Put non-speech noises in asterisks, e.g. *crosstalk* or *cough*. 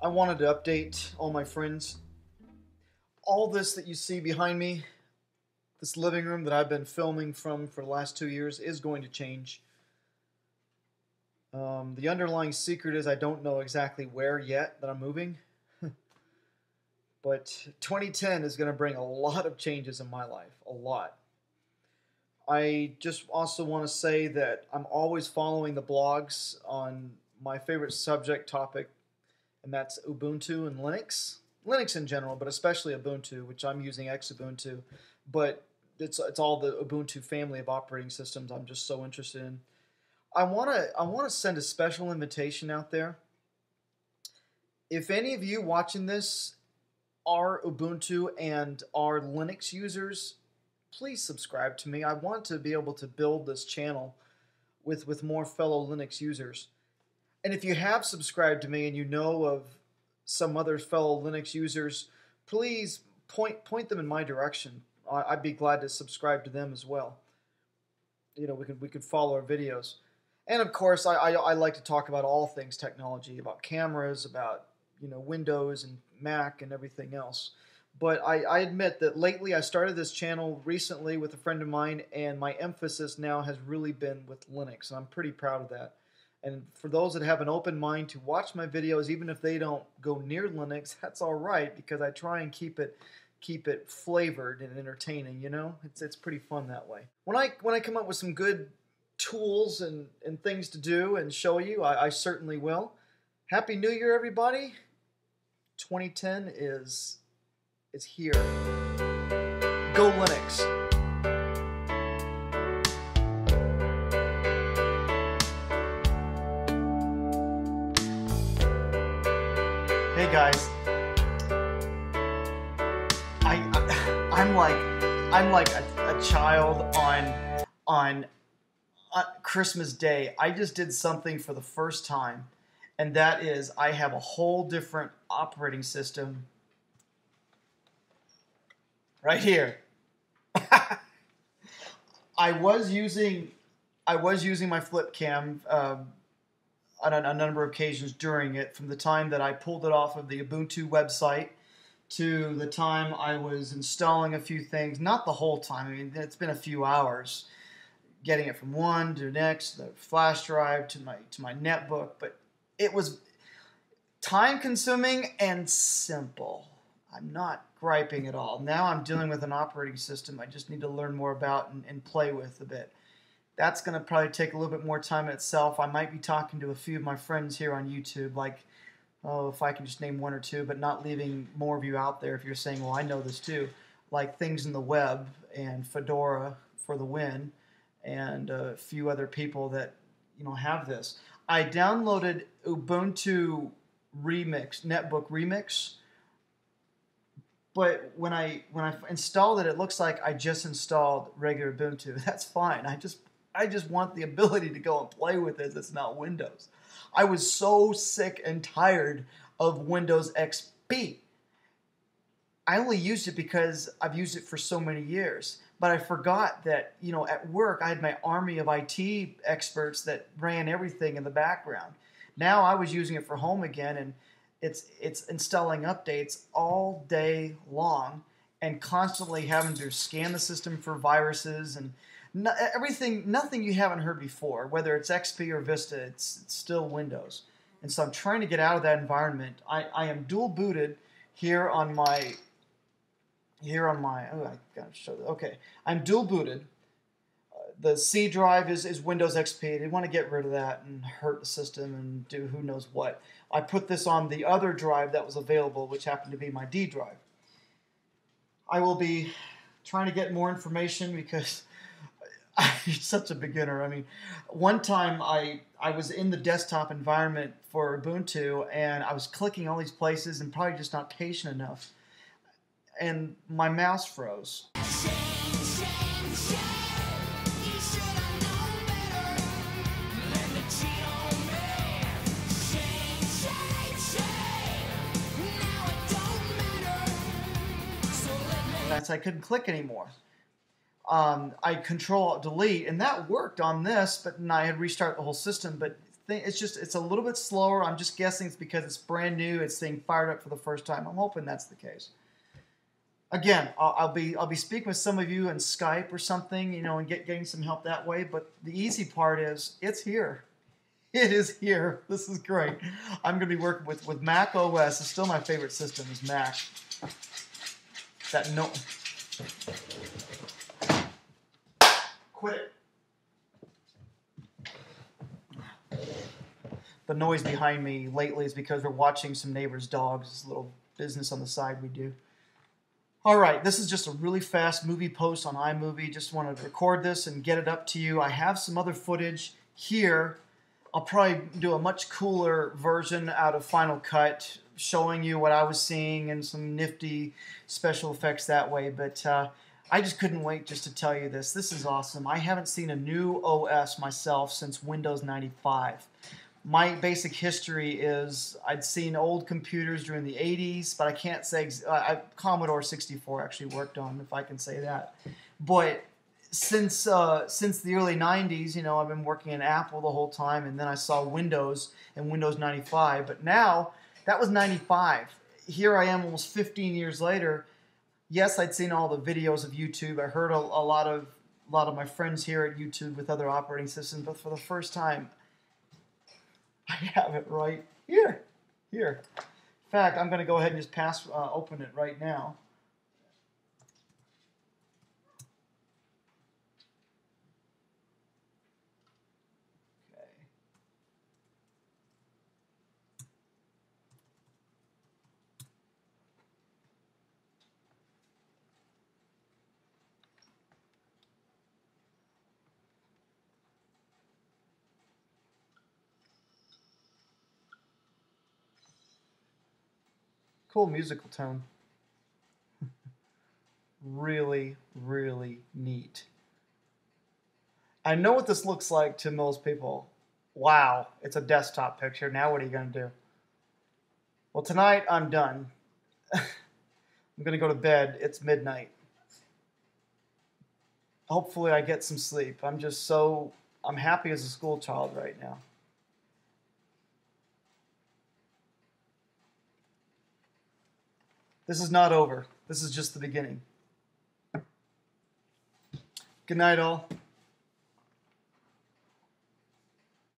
I wanted to update all my friends. All this that you see behind me, this living room that I've been filming from for the last two years, is going to change. Um, the underlying secret is I don't know exactly where yet that I'm moving. *laughs* but 2010 is going to bring a lot of changes in my life. A lot. I just also want to say that I'm always following the blogs on my favorite subject topic, and that's Ubuntu and Linux. Linux in general, but especially Ubuntu, which I'm using Xubuntu. But it's it's all the Ubuntu family of operating systems I'm just so interested in. I want to I want to send a special invitation out there. If any of you watching this are Ubuntu and are Linux users, please subscribe to me. I want to be able to build this channel with with more fellow Linux users. And if you have subscribed to me and you know of some other fellow Linux users, please point point them in my direction. I'd be glad to subscribe to them as well. You know, we could we could follow our videos, and of course, I, I, I like to talk about all things technology, about cameras, about you know Windows and Mac and everything else. But I, I admit that lately I started this channel recently with a friend of mine, and my emphasis now has really been with Linux, and I'm pretty proud of that. And for those that have an open mind to watch my videos, even if they don't go near Linux, *laughs* that's all right because I try and keep it keep it flavored and entertaining. You know, it's it's pretty fun that way. When I when I come up with some good tools and and things to do and show you, I, I certainly will. Happy New Year, everybody! 2010 is is here. Go Linux. Guys, I, I am like I'm like a, a child on on on Christmas Day. I just did something for the first time, and that is I have a whole different operating system right here. *laughs* I was using I was using my flip cam. Um, on a, number of occasions during it, from the time that I pulled it off of the Ubuntu website to the time I was installing a few things. Not the whole time. I mean, it's been a few hours getting it from one to next, the flash drive to my to my netbook, but it was time consuming and simple. I'm not griping at all. Now I'm dealing with an operating system I just need to learn more about and, and play with a bit that's going to probably take a little bit more time itself. I might be talking to a few of my friends here on YouTube, like, oh, if I can just name one or two, but not leaving more of you out there if you're saying, well, I know this too, like Things in the Web and Fedora for the win, and a few other people that you know have this. I downloaded Ubuntu Remix, Netbook Remix, but when I when I installed it, it looks like I just installed regular Ubuntu. *laughs* That's fine. I just I just want the *laughs* ability to go and play with it. It's not Windows. I was so sick and tired of Windows XP. I only used it because I've used it for so many years. But I forgot that, you know, at work I had my army of IT experts that ran everything in the background. Now I was using it for home again and it's it's installing updates all day long and constantly having to scan the system for viruses and no, everything, nothing you haven't heard before, whether it's XP or Vista, it's, it's, still Windows. And so I'm trying to get out of that environment. I, I am dual booted here on my, here on my, oh, I gotta show that. Okay, I'm dual booted. Uh, the C drive is, is Windows XP. They want to get rid of that and hurt the system and do who knows what. I put this on the other drive that was available, which happened to be my D drive. I will be trying to get more information because *laughs* I'm such a beginner. I mean, one time I I was in the desktop environment for Ubuntu and I was clicking all these places and probably just not patient enough, and my mouse froze. That's I couldn't click anymore um, I control delete, and that worked on this, but I had restart the whole system. But it's just it's a little bit slower. I'm just guessing it's because it's brand new. It's being fired up for the first time. I'm hoping that's the case. Again, I'll, I'll be I'll be speaking with some of you in Skype or something, you know, and get getting some help that way. But the easy part is it's here. *laughs* It is here. This is great. I'm going to be working with with Mac OS. It's still my favorite system is Mac. That no. The noise behind me lately is because we're watching some neighbors' dogs. This little business on the side we do. All right, this is just a really fast movie post on iMovie. Just wanted to record this and get it up to you. I have some other footage here. I'll probably do a much cooler version out of Final Cut, showing you what I was seeing and some nifty special effects that way. But uh, I just couldn't wait just to tell you this. This is awesome. I haven't seen a new OS myself since Windows 95 my basic history is I'd seen old computers during the 80s, but I can't say uh, I, Commodore 64 actually worked on, if I can say that. But since uh, since the early 90s, you know, I've been working in Apple the whole time, and then I saw Windows and Windows 95. But now that was 95. Here I am, almost 15 years later. Yes, I'd seen all the videos of YouTube. I heard a, a lot of a lot of my friends here at YouTube with other operating systems, but for the first time, *laughs* I have it right here. Here. In fact, I'm going to go ahead and just pass uh, open it right now. Cool musical tone. *laughs* really, really neat. I know what this looks like to most people. Wow, it's a desktop picture. Now what are you going to do? Well, tonight I'm done. *laughs* I'm going to go to bed. It's midnight. Hopefully I get some sleep. I'm just so I'm happy as a school child right now. This is not over. This is just the beginning. Good night, all.